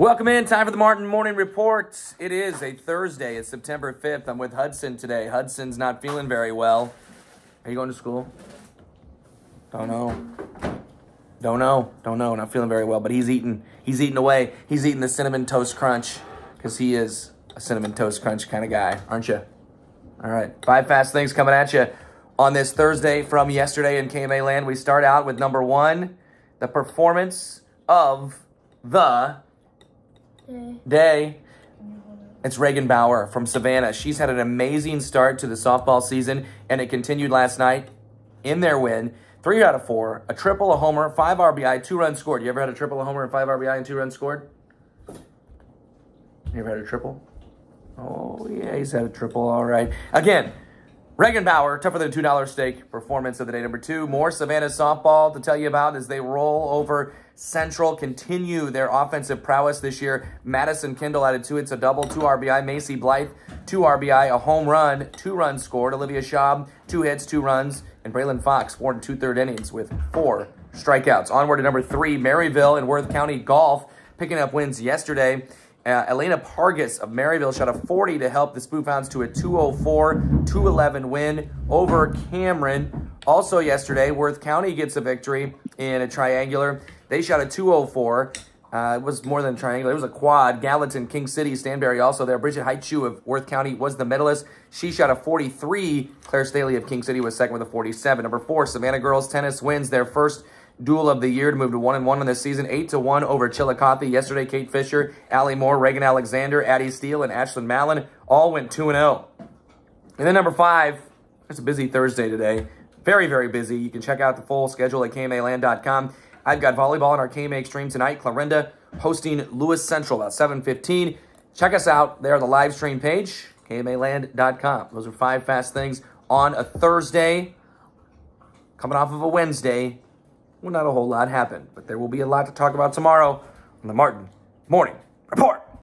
Welcome in. Time for the Martin Morning Report. It is a Thursday. It's September 5th. I'm with Hudson today. Hudson's not feeling very well. Are you going to school? Don't know. Don't know. Don't know. Not feeling very well, but he's eating. He's eating away. He's eating the cinnamon toast crunch because he is a cinnamon toast crunch kind of guy, aren't you? All right. Five fast things coming at you on this Thursday from yesterday in KMA land. We start out with number one, the performance of the day. It's Reagan Bauer from Savannah. She's had an amazing start to the softball season, and it continued last night in their win. Three out of four, a triple, a homer, five RBI, two runs scored. You ever had a triple, a homer, and five RBI and two runs scored? You ever had a triple? Oh, yeah, he's had a triple. All right. Again, Reagan Bauer, tougher than a $2 steak performance of the day. Number two, more Savannah softball to tell you about as they roll over Central, continue their offensive prowess this year. Madison Kendall added two hits, a double, two RBI. Macy Blythe, two RBI, a home run, two runs scored. Olivia Schaub, two hits, two runs. And Braylon Fox, four and two third innings with four strikeouts. Onward to number three, Maryville and Worth County Golf, picking up wins yesterday. Uh, Elena Pargas of Maryville shot a 40 to help the Spoofhounds to a 204 211 win over Cameron. Also, yesterday, Worth County gets a victory in a triangular. They shot a 204. Uh, it was more than triangular. It was a quad. Gallatin, King City, Stanberry also there. Bridget Haichu of Worth County was the medalist. She shot a 43. Claire Staley of King City was second with a 47. Number four, Savannah Girls Tennis wins their first dual of the year to move to one and one on this season, eight to one over Chillicothe. Yesterday, Kate Fisher, Allie Moore, Reagan Alexander, Addie Steele, and Ashlyn Mallon all went two and zero. And then number five, it's a busy Thursday today. Very, very busy. You can check out the full schedule at KMAland.com. I've got volleyball in our KMAX-Stream tonight. Clarinda hosting Lewis Central about 7.15. Check us out there on the live stream page, KMAland.com. Those are five fast things on a Thursday, coming off of a Wednesday well, not a whole lot happened, but there will be a lot to talk about tomorrow on the Martin Morning Report.